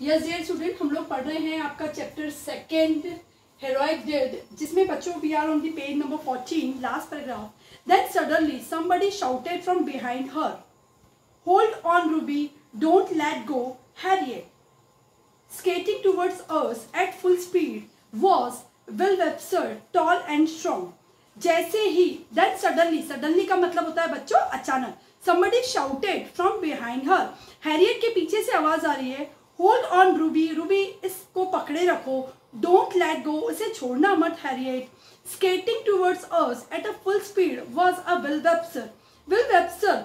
Yes dear student हम लोग पढ़ रहे हैं आपका चैप्टर सेकेंड हेरोइक डेड जिसमें बच्चों we are on the page number fourteen last paragraph then suddenly somebody shouted from behind her hold on Ruby don't let go Harriet skating towards us at full speed was Will Webster tall and strong जैसे ही then suddenly suddenly का मतलब होता है बच्चों, अचानक somebody shouted from behind her Harriet के पीछे से आवाज़ आ रही है होल्ड ऑन रूबी रूबी इसको पकड़े रखो. डोंट लेट गो उसे छोड़ना मत Harriet skating towards us at a full speed was a Will Webster Will Webster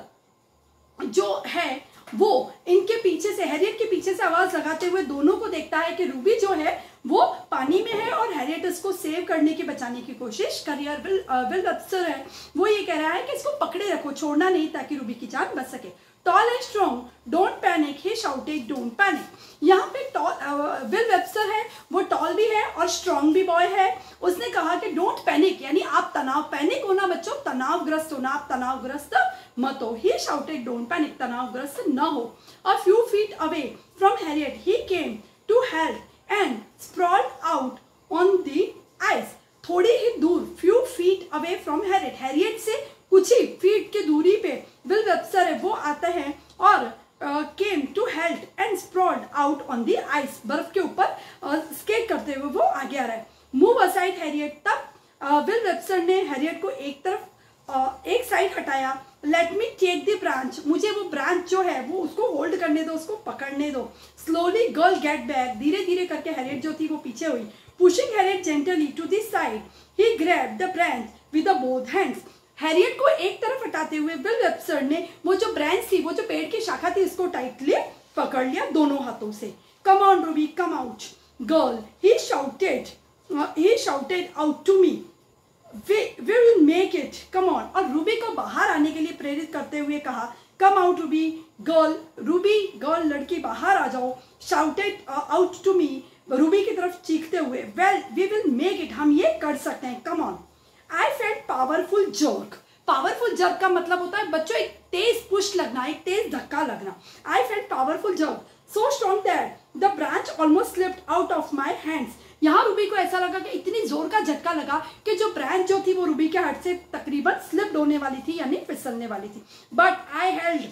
जो है, वो इनके पीछे से हैरियट के पीछे से आवाज़ लगाते हुए दोनों को देखता है कि रूबी जो है, वो पानी में है और हैरियट इसको सेव करने की, बचाने की कोशिश कर रही है। विल विल वेब्सर है, वो ये कह रहा है कि इसको पकड़े रखो, छोड़ना नहीं ताकि रूबी की जान बच सके। Tall and strong don't panic he shouted don't panic यहाँ पे टॉल विल वेब्सर है वो टॉल भी है स्ट्रॉन्ग भी बॉय है। उसने कहा कि डोंट पैनिक यानी आप तनाव पैनिक होना बच्चों, तनावग्रस्त होना, आप तनावग्रस्त मत हो। ही शाउटेड डोंट पैनिक तनावग्रस्त न हो। A few feet away from Harriet he came to help and sprawled out on the ice थोड़ी ही दूर few feet away from Harriet Harriet से कुछ ही फीट की दूरी पे विल वेब्सर है, वो आते हैं और came to help and sprawled out on the ice बर्फ़ के ऊपर स्केट करते हुए वो आगे आ रहा है। मूव असाइड हैरियट तब विल वेब्सर ने हैरियट को एक तरफ़ एक साइड हटाया। Let me take the branch मुझे वो ब्रांच जो है, वो उसको होल्ड करने दो, उसको पकड़ने दो। स्लोली गर्ल गेट बैक धीरे धीरे करके हैरियट जो थी, वो पीछे हुई। Pushing Harriet gently to this side he grab the branch with both hands Harriet को एक तरफ़ हटाते हुए विल वेब्सर ने वो जो ब्रांच थी, वो जो पेड़ की शाखा थी, उसको टाइटली पकड़ लिया दोनों हाथों से। Come on Ruby come out girl he shouted he shouted out to me we we will make it come on और रूबी को बाहर आने के लिए प्रेरित करते हुए कहा come out Ruby girl Ruby girl लड़की, बाहर आ जाओ. Shouted out to me Ruby की तरफ़ चीखते हुए well we will make it हम ये कर सकते हैं. Come on I felt powerful jerk powerful jerk का मतलब होता है, बच्चों, एक तेज पुश लगना, एक तेज धक्का लगना। I felt powerful jerk so strong that the branch almost slipped out of my hands यहाँ रूबी को ऐसा लगा कि इतनी ज़ोर का झटका लगा कि जो ब्रांच जो थी वो रूबी के हाथ से तकरीबन स्लिप्ड होने वाली थी, यानी फिसलने वाली थी। But I held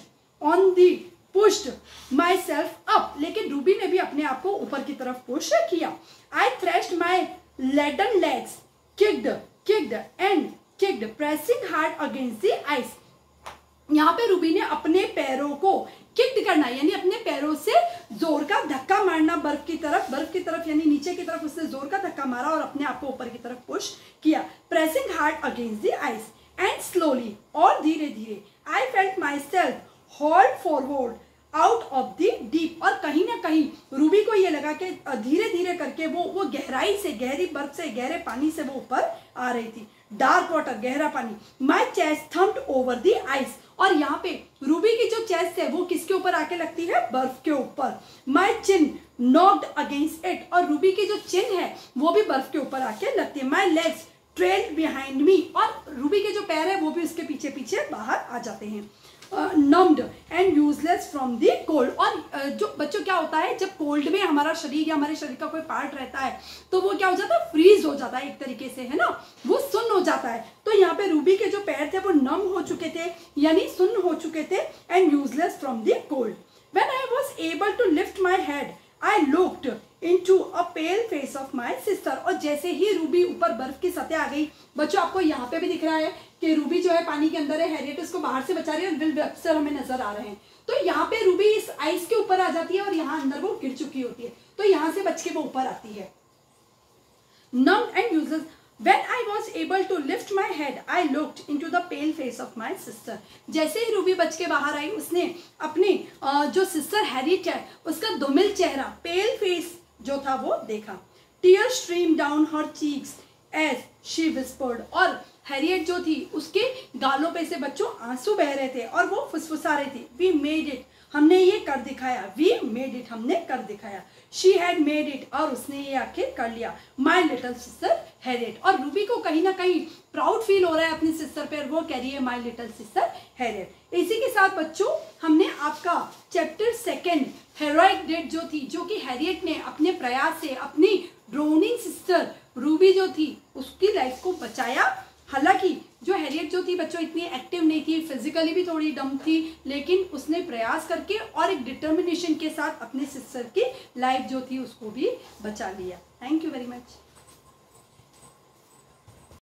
on the pushed myself up लेकिन रूबी ने भी अपने आप को ऊपर की तरफ़ पुश किया। I thrashed my leaden legs kicked kicked, and kicked pressing hard against the ice. यहाँ पे रूबी ने अपने पैरों को किक्ड करना यानी अपने पैरों से ज़ोर का धक्का मारना, बर्फ़ की तरफ़, बर्फ़ की तरफ़, यानी नीचे की तरफ़ उसने ज़ोर का धक्का मारा और अपने आप को ऊपर की तरफ़ पुश किया। Pressing hard against the ice and slowly और धीरे धीरे I felt myself hauled forward out of the deep और कहीं ना कहीं रूबी को ये लगा कि धीरे धीरे करके वो वो गहराई से, गहरी बर्फ़ से, गहरे पानी से वो ऊपर आ रही थी। डार्क वाटर गहरा पानी। My chest thumped over the ice और यहाँ पे रूबी की जो चेस्ट है वो किसके ऊपर आके लगती है? बर्फ़ के ऊपर। My chin knocked against it और रूबी की जो चिन है वो भी बर्फ़ के ऊपर आके लगती है। My legs trail behind me और रूबी के जो पैर है वो भी उसके पीछे पीछे बाहर आ जाते हैं। Numbed and useless from the cold और uh, जो बच्चों क्या होता है? जब कोल्ड में हमारा शरीर या हमारे शरीर का कोई पार्ट रहता है तो वो क्या हो जाता है? फ्रीज हो जाता है एक तरीके से है ना? वो हो जाता है। तो यहाँ पे रूबी के जो पैर थे, वो नम हो चुके थे, यानी सुन्न हो चुके थे and useless from the cold when I was able to lift my head I looked to a pale face of my sister और जैसे ही रूबी ऊपर बर्फ़ की सतह आ गई, बच्चों, आपको यहाँ पे भी दिख रहा है कि रूबी जो है पानी के अंदर है उसको बाहर से बचा रही है और विल हमें नज़र आ रहे हैं। तो यहाँ पे रूबी इस आइस के ऊपर आ जाती है और यहाँ अंदर वो गिर चुकी होती है। तो यहाँ से बच के वो ऊपर आती है। नम एंड यूजेस When I was able to lift my head, I looked into the pale face of my sister. जैसे ही रूबी बच के बाहर आई उसने अपनी जो सिस्टर हैरिट है उसका दुमिल चेहरा पेल फेस जो था वो देखा tear stream down her cheeks as she whispered और हैरियट जो थी उसके गालों पे से बच्चों आँसू बह रहे थे और वो फुसफुसा रही थी वी मेड इट हमने ये कर दिखाया वी मेड इट हमने कर दिखाया। शी हैड मेड इट और उसने ये आखिर कर लिया। My little sister had it और रूबी को कहीं ना कहीं प्राउड फील हो रहा है अपनी सिस्टर पे वो कह रही है my little sister had it इसी के साथ बच्चों, हमने आपका चैप्टर सेकेंड हेरोइक डेट जो थी, जो कि हैरियट ने अपने प्रयास से अपनी ड्रोनिंग सिस्टर रूबी जो थी, उसकी लाइफ को बचाया। हालाँकि जो हैरियट जो थी, बच्चों, इतनी एक्टिव नहीं थी फिजिकली भी थोड़ी डम थी, लेकिन उसने प्रयास करके और एक डिटर्मिनेशन के साथ अपने सिस्टर की लाइफ जो थी, उसको भी बचा लिया। Thank you very much